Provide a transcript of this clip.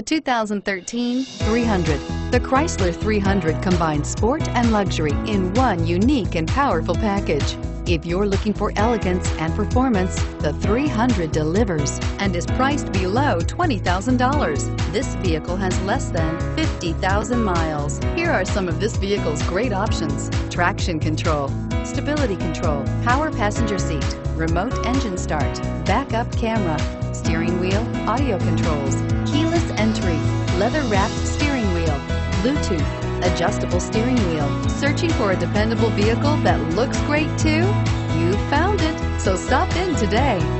The 2013 300. The Chrysler 300 combines sport and luxury in one unique and powerful package. If you're looking for elegance and performance, the 300 delivers and is priced below $20,000. This vehicle has less than 50,000 miles. Here are some of this vehicle's great options. Traction control, stability control, power passenger seat, remote engine start, backup camera, steering wheel, audio controls, leather wrapped steering wheel, Bluetooth, adjustable steering wheel. Searching for a dependable vehicle that looks great too? You found it, so stop in today.